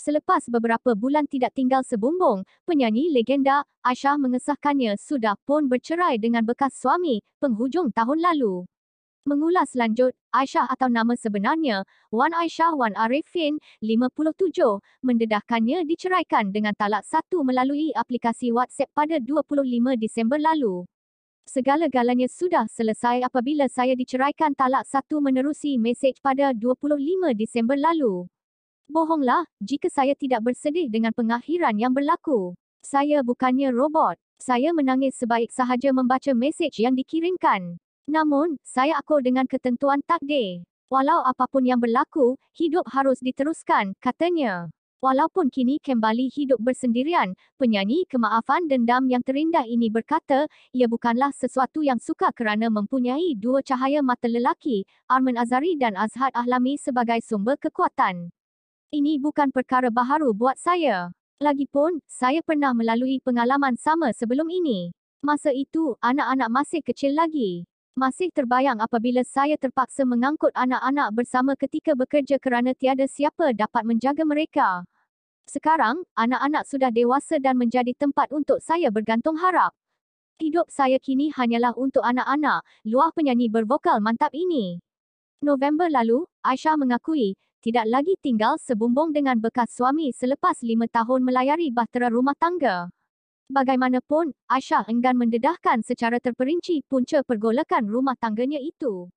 Selepas beberapa bulan tidak tinggal sebumbung, penyanyi legenda Aisyah mengesahkannya sudah pun bercerai dengan bekas suami penghujung tahun lalu. Mengulas lanjut, Aisyah atau nama sebenarnya, Wan Aisyah Wan Arifin, 57, mendedahkannya diceraikan dengan talak satu melalui aplikasi WhatsApp pada 25 Disember lalu. Segala-galanya sudah selesai apabila saya diceraikan talak satu menerusi mesej pada 25 Disember lalu. Bohonglah, jika saya tidak bersedih dengan pengakhiran yang berlaku. Saya bukannya robot. Saya menangis sebaik sahaja membaca mesej yang dikirimkan. Namun, saya akur dengan ketentuan takdir. Walau apapun yang berlaku, hidup harus diteruskan, katanya. Walaupun kini kembali hidup bersendirian, penyanyi kemaafan dendam yang terindah ini berkata, ia bukanlah sesuatu yang suka kerana mempunyai dua cahaya mata lelaki, Arman Azari dan Azhar Ahlami sebagai sumber kekuatan. Ini bukan perkara baharu buat saya. Lagipun, saya pernah melalui pengalaman sama sebelum ini. Masa itu, anak-anak masih kecil lagi. Masih terbayang apabila saya terpaksa mengangkut anak-anak bersama ketika bekerja kerana tiada siapa dapat menjaga mereka. Sekarang, anak-anak sudah dewasa dan menjadi tempat untuk saya bergantung harap. Hidup saya kini hanyalah untuk anak-anak, luah penyanyi bervokal mantap ini. November lalu, Aisyah mengakui, tidak lagi tinggal sebumbung dengan bekas suami selepas lima tahun melayari bahtera rumah tangga. Bagaimanapun, Aisyah enggan mendedahkan secara terperinci punca pergolakan rumah tangganya itu.